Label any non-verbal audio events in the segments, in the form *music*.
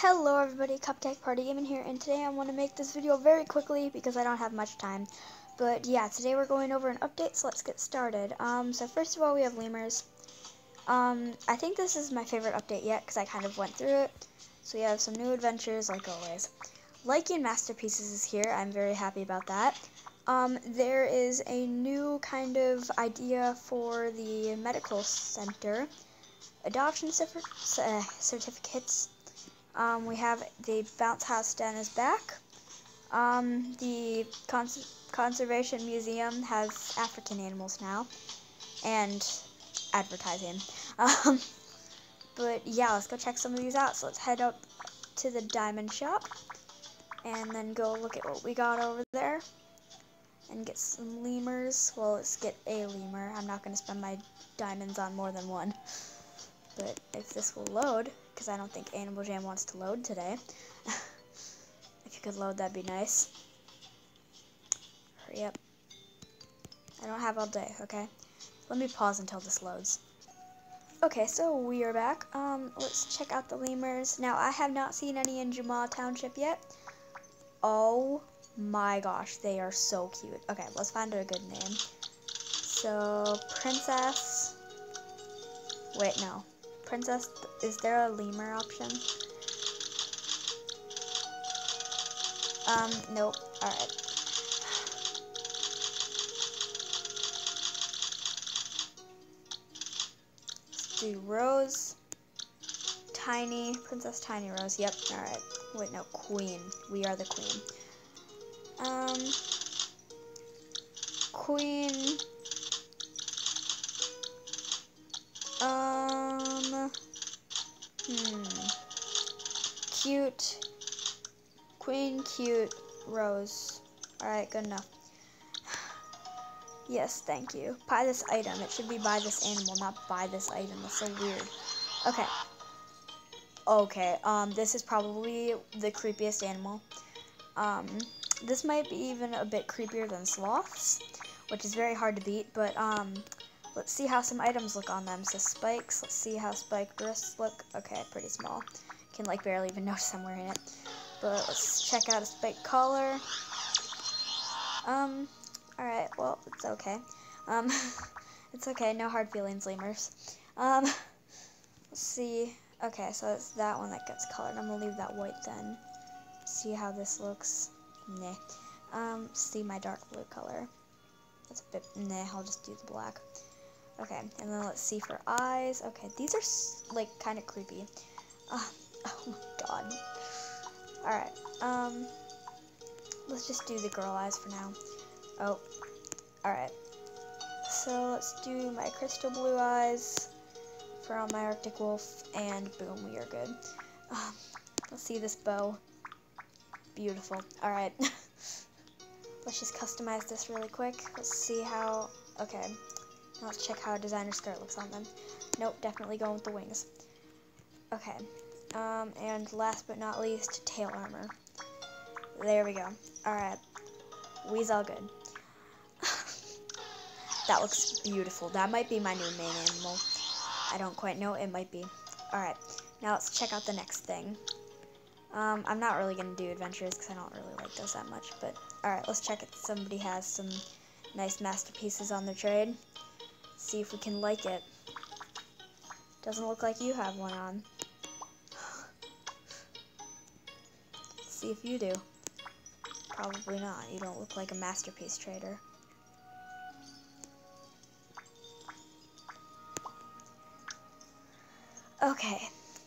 Hello everybody, Cupcake Party Gaming here, and today I want to make this video very quickly because I don't have much time. But yeah, today we're going over an update, so let's get started. Um, so first of all, we have lemurs. Um, I think this is my favorite update yet because I kind of went through it. So we have some new adventures like always. Liking Masterpieces is here. I'm very happy about that. Um, there is a new kind of idea for the medical center. Adoption uh, certificates um, we have the Bounce House Den is back. Um, the Cons Conservation Museum has African animals now. And advertising. *laughs* Um, but yeah, let's go check some of these out. So let's head up to the diamond shop. And then go look at what we got over there. And get some lemurs. Well, let's get a lemur. I'm not going to spend my diamonds on more than one. *laughs* But if this will load, because I don't think Animal Jam wants to load today. *laughs* if you could load, that'd be nice. Hurry up. I don't have all day, okay? Let me pause until this loads. Okay, so we are back. Um, let's check out the lemurs. Now, I have not seen any in Jamaa Township yet. Oh my gosh, they are so cute. Okay, let's find a good name. So, Princess. Wait, no. Princess, is there a lemur option? Um, nope. Alright. Let's do Rose. Tiny. Princess Tiny Rose. Yep. Alright. Wait, no. Queen. We are the queen. Um, Queen. Hmm. Cute. Queen, cute, rose. Alright, good enough. *sighs* yes, thank you. Buy this item. It should be buy this animal, not buy this item. That's so weird. Okay. Okay, um, this is probably the creepiest animal. Um, this might be even a bit creepier than sloths, which is very hard to beat, but, um, Let's see how some items look on them. So spikes, let's see how spiked wrists look. Okay, pretty small. Can like barely even *laughs* notice I'm wearing it. But let's check out a spiked collar. Um, alright, well, it's okay. Um, *laughs* it's okay, no hard feelings, lemurs. Um, *laughs* let's see. Okay, so it's that one that gets colored. I'm gonna leave that white then. See how this looks. Nah. Um, see my dark blue color. That's a bit, nah, I'll just do the black. Okay, and then let's see for eyes. Okay, these are, like, kind of creepy. Uh, *laughs* oh my god. Alright, um, let's just do the girl eyes for now. Oh, alright. So let's do my crystal blue eyes for my Arctic Wolf, and boom, we are good. Um, let's see this bow. Beautiful. Alright. *laughs* let's just customize this really quick. Let's see how, okay. Let's check how a designer skirt looks on them. Nope, definitely going with the wings. Okay. Um, and last but not least, tail armor. There we go. Alright. We's all good. *laughs* that looks beautiful. That might be my new main animal. I don't quite know. It might be. Alright. Now let's check out the next thing. Um, I'm not really going to do adventures because I don't really like those that much. But, alright, let's check if somebody has some nice masterpieces on their trade see if we can like it. Doesn't look like you have one on. see if you do. Probably not. You don't look like a masterpiece trader. Okay,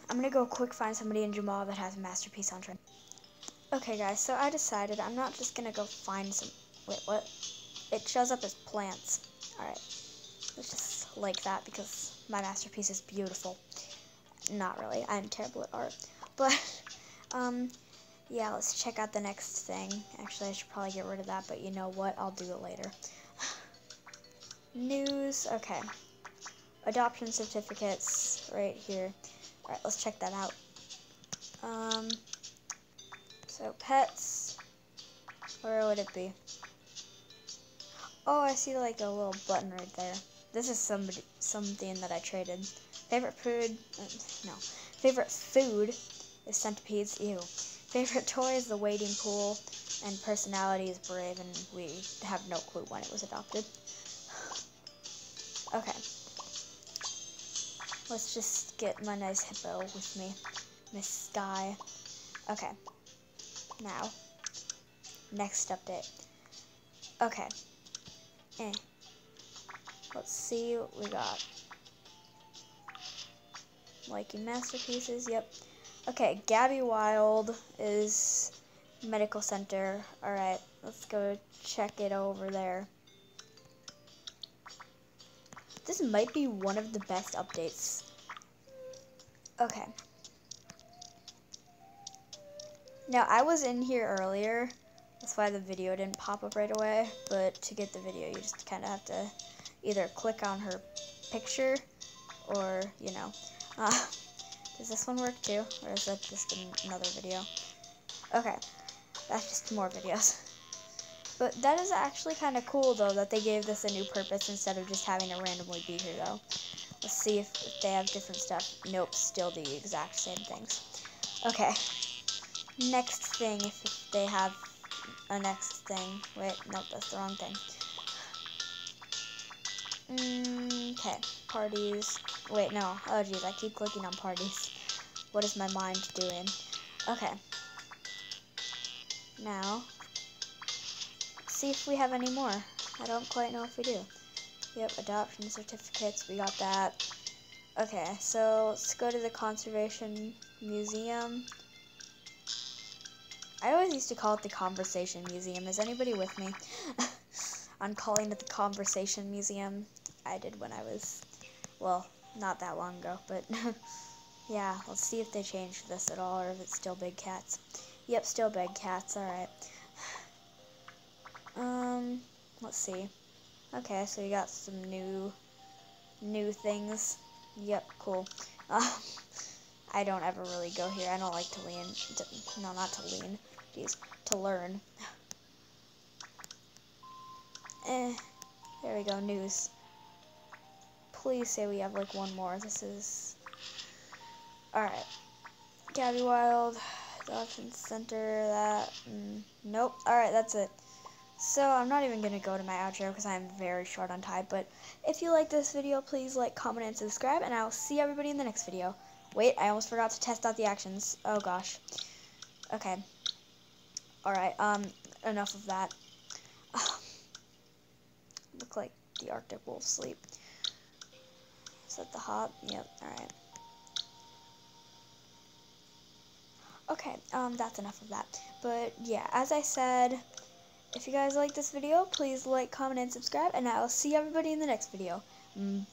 I'm gonna go quick find somebody in Jamaa that has a masterpiece on trade. Okay guys, so I decided I'm not just gonna go find some, wait, what? It shows up as plants. Alright. Just like that because my masterpiece is beautiful. Not really. I'm terrible at art. *laughs* But, um, yeah, let's check out the next thing. Actually, I should probably get rid of that, but you know what? I'll do it later. *sighs* News. Okay. Adoption certificates right here. Alright, let's check that out. Um, so pets. Where would it be? Oh, I see like a little button right there. This is somebody something that I traded. Favorite food? Uh, no. Favorite food is centipedes. Ew. Favorite *laughs* toy is the wading pool, and personality is brave, and we have no clue when it was adopted. *sighs* Okay. Let's just get my nice hippo with me. Miss Sky. Okay. Now. Next update. Okay. Eh. See what we got. Liking masterpieces, yep. Okay, Gabby Wild is medical center. Alright, let's go check it over there. This might be one of the best updates. Okay. Now, I was in here earlier. That's why the video didn't pop up right away. But to get the video, you just kind of have to either click on her picture or, you know. Uh, *laughs* does this one work too? Or is that just another video? Okay. That's just more videos. *laughs* But that is actually kind of cool, though, that they gave this a new purpose instead of just having it randomly be here, though. Let's see if, if they have different stuff. Nope, still the exact same things. Okay. Next thing, if, if they have a next thing. Wait, nope, that's the wrong thing. Mm, okay, parties. Wait, no. Oh, jeez, I keep clicking on parties. What is my mind doing? Okay. Now, see if we have any more. I don't quite know if we do. Yep, adoption certificates, we got that. Okay, so let's go to the Conservation Museum. I always used to call it the Conversation Museum. Is anybody with me? *laughs* on calling it the Conversation Museum. I did when I was, well, not that long ago, but *laughs* yeah, let's see if they changed this at all or if it's still big cats. Yep, still big cats, alright. *sighs* Um, let's see. Okay, so you got some new, new things. Yep, cool. Uh, *laughs* I don't ever really go here. I don't like to lean. To, no, not to lean. Jeez, to learn. *laughs* eh, there we go. News. Please say we have like one more. This is. All right. Gabby Wild, Adoption Center. That. Mm, nope. All right, that's it. So, I'm not even to go to my outro because I'm very short on time, but if you like this video, please like, comment, and subscribe, and I'll see everybody in the next video. Wait, I almost forgot to test out the actions. Oh, gosh. Okay. Alright, um, enough of that. *sighs* look like the Arctic wolf sleep. That the hop? Yep, alright. Okay, um, that's enough of that. But, yeah, as I said, if you guys like this video, please like, comment, and subscribe, and I will see everybody in the next video. Mm!